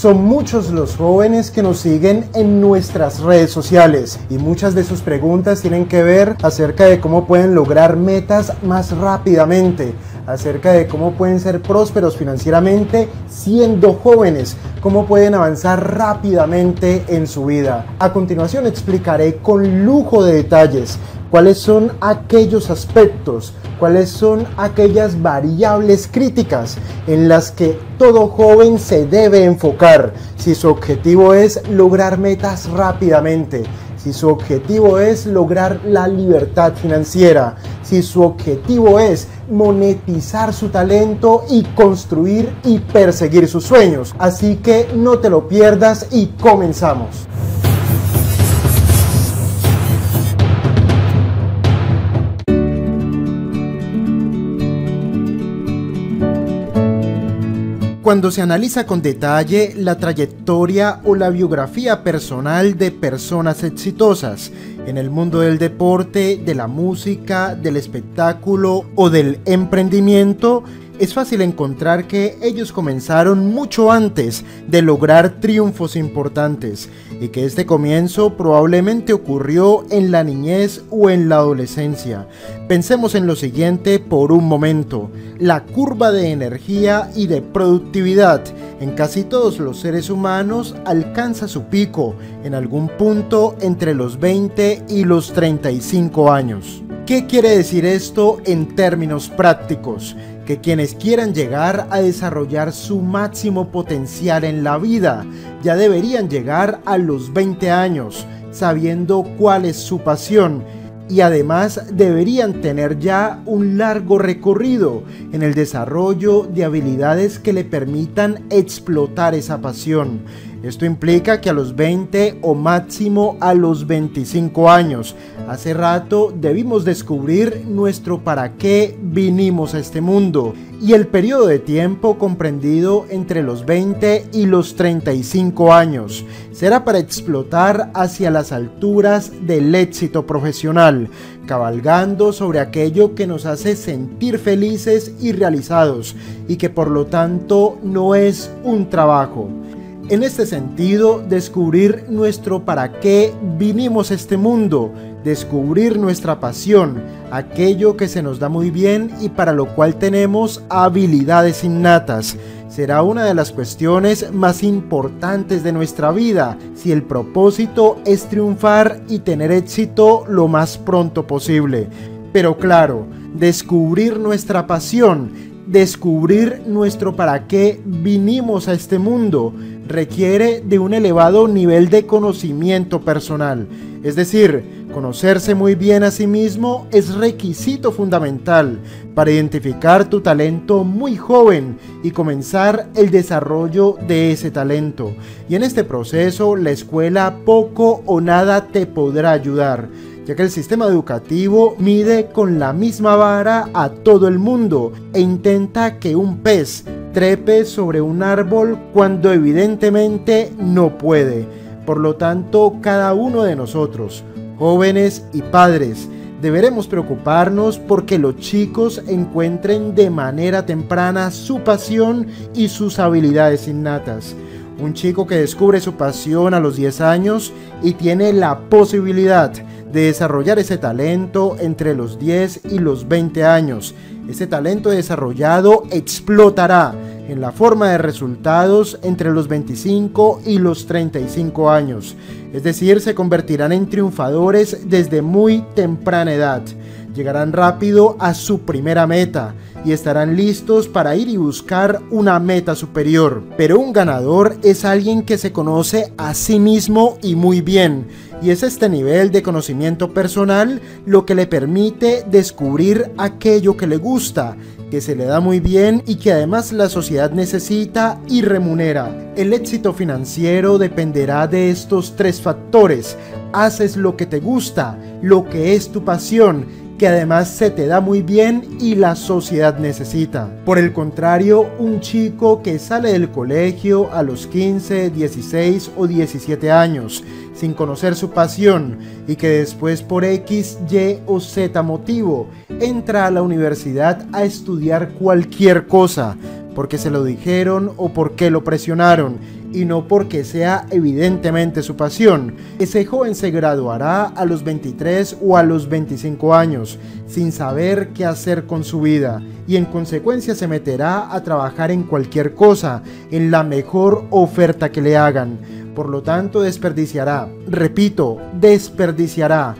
Son muchos los jóvenes que nos siguen en nuestras redes sociales y muchas de sus preguntas tienen que ver acerca de cómo pueden lograr metas más rápidamente, acerca de cómo pueden ser prósperos financieramente siendo jóvenes, cómo pueden avanzar rápidamente en su vida. A continuación explicaré con lujo de detalles cuáles son aquellos aspectos, cuáles son aquellas variables críticas en las que todo joven se debe enfocar si su objetivo es lograr metas rápidamente, si su objetivo es lograr la libertad financiera, si su objetivo es monetizar su talento y construir y perseguir sus sueños. Así que no te lo pierdas y comenzamos. Cuando se analiza con detalle la trayectoria o la biografía personal de personas exitosas en el mundo del deporte, de la música, del espectáculo o del emprendimiento, es fácil encontrar que ellos comenzaron mucho antes de lograr triunfos importantes y que este comienzo probablemente ocurrió en la niñez o en la adolescencia. Pensemos en lo siguiente por un momento, la curva de energía y de productividad en casi todos los seres humanos alcanza su pico en algún punto entre los 20 y los 35 años. ¿Qué quiere decir esto en términos prácticos? Que quienes quieran llegar a desarrollar su máximo potencial en la vida ya deberían llegar a los 20 años sabiendo cuál es su pasión y además deberían tener ya un largo recorrido en el desarrollo de habilidades que le permitan explotar esa pasión. Esto implica que a los 20 o máximo a los 25 años, hace rato debimos descubrir nuestro para qué vinimos a este mundo y el periodo de tiempo comprendido entre los 20 y los 35 años será para explotar hacia las alturas del éxito profesional, cabalgando sobre aquello que nos hace sentir felices y realizados y que por lo tanto no es un trabajo. En este sentido, descubrir nuestro para qué vinimos a este mundo, descubrir nuestra pasión, aquello que se nos da muy bien y para lo cual tenemos habilidades innatas, será una de las cuestiones más importantes de nuestra vida si el propósito es triunfar y tener éxito lo más pronto posible. Pero claro, descubrir nuestra pasión, descubrir nuestro para qué vinimos a este mundo, requiere de un elevado nivel de conocimiento personal. Es decir, conocerse muy bien a sí mismo es requisito fundamental para identificar tu talento muy joven y comenzar el desarrollo de ese talento. Y en este proceso la escuela poco o nada te podrá ayudar ya que el sistema educativo mide con la misma vara a todo el mundo e intenta que un pez trepe sobre un árbol cuando evidentemente no puede. Por lo tanto, cada uno de nosotros, jóvenes y padres, deberemos preocuparnos porque los chicos encuentren de manera temprana su pasión y sus habilidades innatas. Un chico que descubre su pasión a los 10 años y tiene la posibilidad de desarrollar ese talento entre los 10 y los 20 años. Ese talento desarrollado explotará en la forma de resultados entre los 25 y los 35 años. Es decir, se convertirán en triunfadores desde muy temprana edad. Llegarán rápido a su primera meta y estarán listos para ir y buscar una meta superior. Pero un ganador es alguien que se conoce a sí mismo y muy bien. Y es este nivel de conocimiento personal lo que le permite descubrir aquello que le gusta, que se le da muy bien y que además la sociedad necesita y remunera. El éxito financiero dependerá de estos tres factores. Haces lo que te gusta, lo que es tu pasión que además se te da muy bien y la sociedad necesita. Por el contrario, un chico que sale del colegio a los 15, 16 o 17 años sin conocer su pasión y que después por X, Y o Z motivo entra a la universidad a estudiar cualquier cosa porque se lo dijeron o porque lo presionaron y no porque sea evidentemente su pasión. Ese joven se graduará a los 23 o a los 25 años, sin saber qué hacer con su vida, y en consecuencia se meterá a trabajar en cualquier cosa, en la mejor oferta que le hagan. Por lo tanto, desperdiciará, repito, desperdiciará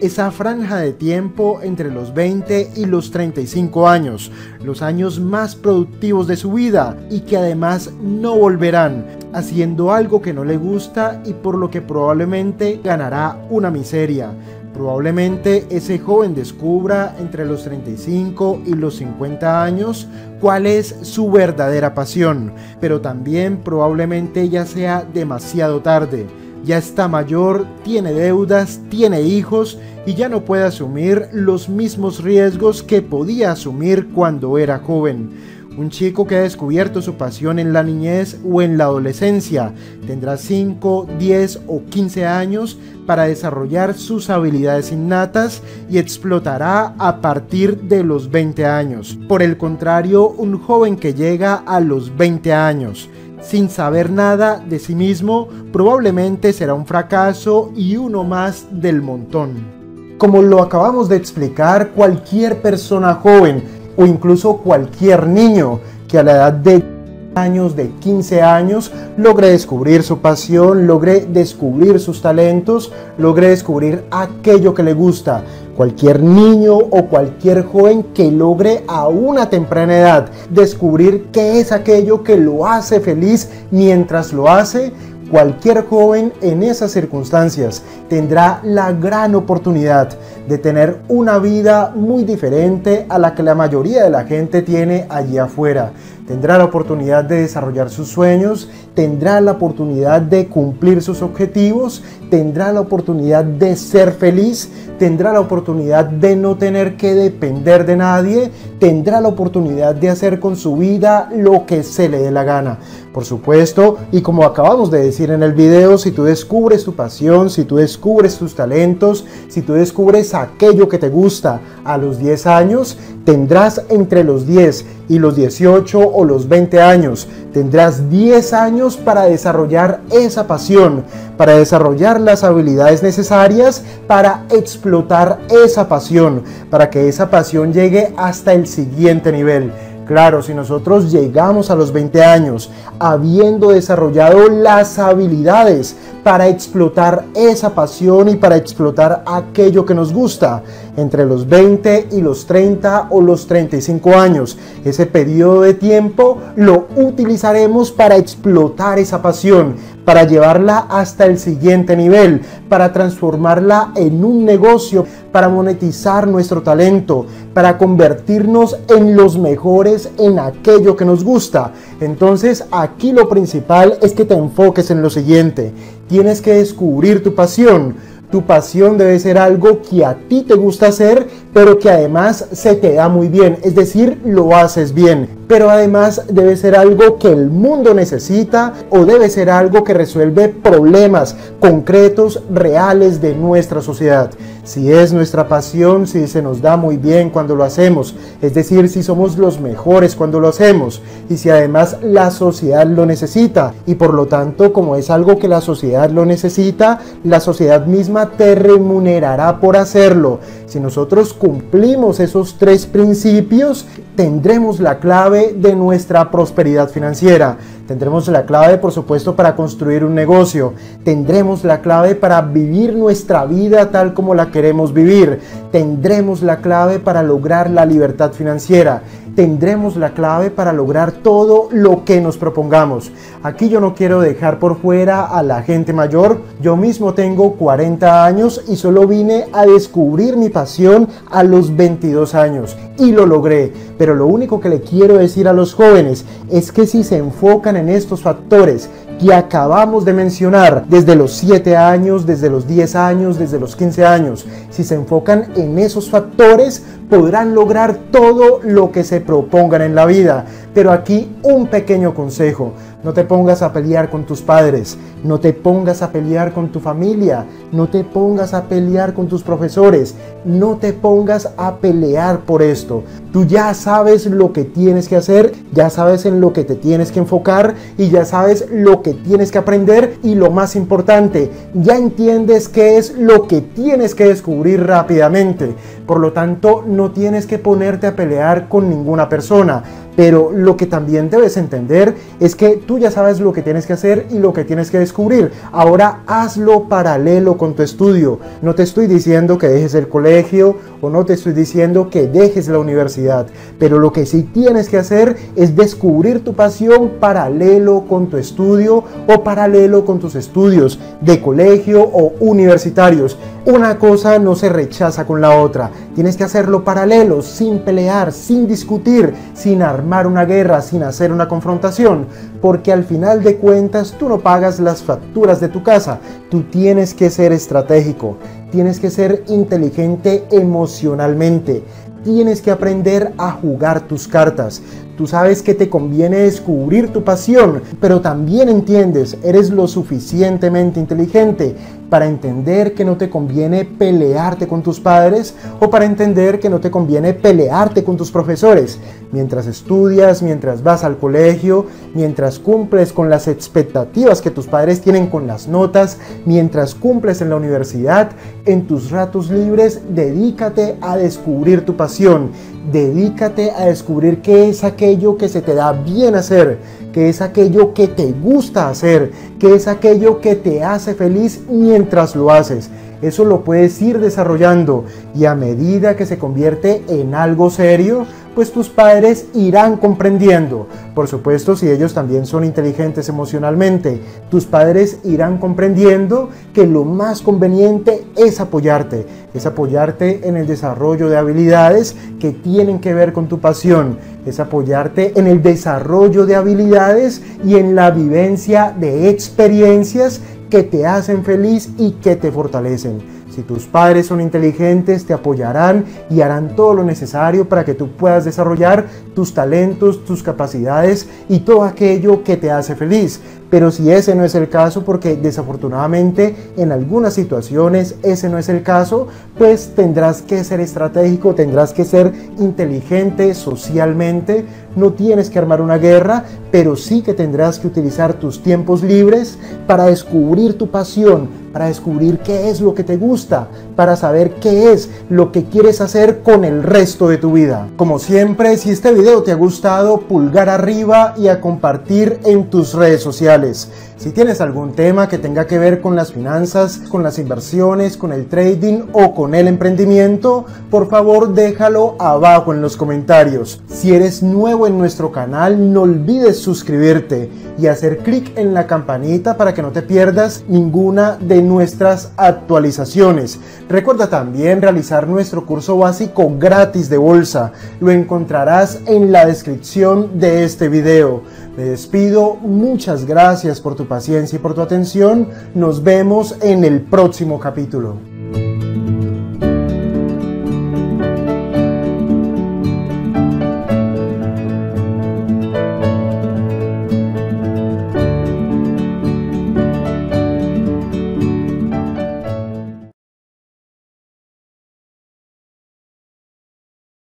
esa franja de tiempo entre los 20 y los 35 años, los años más productivos de su vida y que además no volverán, haciendo algo que no le gusta y por lo que probablemente ganará una miseria. Probablemente ese joven descubra entre los 35 y los 50 años cuál es su verdadera pasión, pero también probablemente ya sea demasiado tarde ya está mayor, tiene deudas, tiene hijos y ya no puede asumir los mismos riesgos que podía asumir cuando era joven. Un chico que ha descubierto su pasión en la niñez o en la adolescencia tendrá 5, 10 o 15 años para desarrollar sus habilidades innatas y explotará a partir de los 20 años. Por el contrario, un joven que llega a los 20 años sin saber nada de sí mismo, probablemente será un fracaso y uno más del montón. Como lo acabamos de explicar, cualquier persona joven o incluso cualquier niño que a la edad de años, de 15 años, logre descubrir su pasión, logre descubrir sus talentos, logre descubrir aquello que le gusta, cualquier niño o cualquier joven que logre a una temprana edad descubrir qué es aquello que lo hace feliz mientras lo hace, cualquier joven en esas circunstancias tendrá la gran oportunidad de tener una vida muy diferente a la que la mayoría de la gente tiene allí afuera tendrá la oportunidad de desarrollar sus sueños, tendrá la oportunidad de cumplir sus objetivos, tendrá la oportunidad de ser feliz, tendrá la oportunidad de no tener que depender de nadie, tendrá la oportunidad de hacer con su vida lo que se le dé la gana. Por supuesto, y como acabamos de decir en el video, si tú descubres tu pasión, si tú descubres tus talentos, si tú descubres aquello que te gusta a los 10 años, tendrás entre los 10 y los 18 o los 20 años, tendrás 10 años para desarrollar esa pasión, para desarrollar las habilidades necesarias para explotar esa pasión, para que esa pasión llegue hasta el siguiente nivel. Claro, si nosotros llegamos a los 20 años habiendo desarrollado las habilidades para explotar esa pasión y para explotar aquello que nos gusta, entre los 20 y los 30 o los 35 años, ese periodo de tiempo lo utilizaremos para explotar esa pasión, para llevarla hasta el siguiente nivel, para transformarla en un negocio, para monetizar nuestro talento, para convertirnos en los mejores en aquello que nos gusta. Entonces aquí lo principal es que te enfoques en lo siguiente. Tienes que descubrir tu pasión tu pasión debe ser algo que a ti te gusta hacer, pero que además se te da muy bien, es decir, lo haces bien. Pero además debe ser algo que el mundo necesita o debe ser algo que resuelve problemas concretos, reales de nuestra sociedad. Si es nuestra pasión, si se nos da muy bien cuando lo hacemos, es decir, si somos los mejores cuando lo hacemos y si además la sociedad lo necesita y por lo tanto como es algo que la sociedad lo necesita, la sociedad misma te remunerará por hacerlo. Si nosotros cumplimos esos tres principios, tendremos la clave de nuestra prosperidad financiera. Tendremos la clave, por supuesto, para construir un negocio. Tendremos la clave para vivir nuestra vida tal como la queremos vivir. Tendremos la clave para lograr la libertad financiera tendremos la clave para lograr todo lo que nos propongamos. Aquí yo no quiero dejar por fuera a la gente mayor. Yo mismo tengo 40 años y solo vine a descubrir mi pasión a los 22 años y lo logré. Pero lo único que le quiero decir a los jóvenes es que si se enfocan en estos factores, que acabamos de mencionar desde los 7 años, desde los 10 años, desde los 15 años. Si se enfocan en esos factores, podrán lograr todo lo que se propongan en la vida. Pero aquí un pequeño consejo. No te pongas a pelear con tus padres, no te pongas a pelear con tu familia, no te pongas a pelear con tus profesores, no te pongas a pelear por esto. Tú ya sabes lo que tienes que hacer, ya sabes en lo que te tienes que enfocar y ya sabes lo que tienes que aprender y lo más importante, ya entiendes qué es lo que tienes que descubrir rápidamente. Por lo tanto, no tienes que ponerte a pelear con ninguna persona. Pero lo que también debes entender es que tú ya sabes lo que tienes que hacer y lo que tienes que descubrir. Ahora hazlo paralelo con tu estudio. No te estoy diciendo que dejes el colegio o no te estoy diciendo que dejes la universidad. Pero lo que sí tienes que hacer es descubrir tu pasión paralelo con tu estudio o paralelo con tus estudios de colegio o universitarios. Una cosa no se rechaza con la otra. Tienes que hacerlo paralelo, sin pelear, sin discutir, sin armar una guerra, sin hacer una confrontación. Porque al final de cuentas tú no pagas las facturas de tu casa. Tú tienes que ser estratégico. Tienes que ser inteligente emocionalmente. Tienes que aprender a jugar tus cartas. Tú sabes que te conviene descubrir tu pasión, pero también entiendes, eres lo suficientemente inteligente para entender que no te conviene pelearte con tus padres o para entender que no te conviene pelearte con tus profesores. Mientras estudias, mientras vas al colegio, mientras cumples con las expectativas que tus padres tienen con las notas, mientras cumples en la universidad, en tus ratos libres, dedícate a descubrir tu pasión. Dedícate a descubrir qué es aquello que se te da bien hacer, qué es aquello que te gusta hacer, qué es aquello que te hace feliz mientras lo haces. Eso lo puedes ir desarrollando y a medida que se convierte en algo serio, pues tus padres irán comprendiendo. Por supuesto, si ellos también son inteligentes emocionalmente, tus padres irán comprendiendo que lo más conveniente es apoyarte, es apoyarte en el desarrollo de habilidades que tienen que ver con tu pasión, es apoyarte en el desarrollo de habilidades y en la vivencia de experiencias que te hacen feliz y que te fortalecen. Si tus padres son inteligentes, te apoyarán y harán todo lo necesario para que tú puedas desarrollar tus talentos, tus capacidades y todo aquello que te hace feliz. Pero si ese no es el caso, porque desafortunadamente en algunas situaciones ese no es el caso, pues tendrás que ser estratégico, tendrás que ser inteligente socialmente, no tienes que armar una guerra, pero sí que tendrás que utilizar tus tiempos libres para descubrir tu pasión, para descubrir qué es lo que te gusta, para saber qué es lo que quieres hacer con el resto de tu vida. Como siempre, si este video te ha gustado, pulgar arriba y a compartir en tus redes Si tienes algún tema que tenga que ver con las finanzas, con las inversiones, con el trading o con el emprendimiento, por favor déjalo abajo en los comentarios. Si eres nuevo en nuestro canal, no olvides suscribirte y hacer clic en la campanita para que no te pierdas ninguna de nuestras actualizaciones. Recuerda también realizar nuestro curso básico gratis de bolsa. Lo encontrarás en la descripción de este video. Me despido, muchas gracias por tu paciencia y por tu atención. Nos vemos en el próximo capítulo.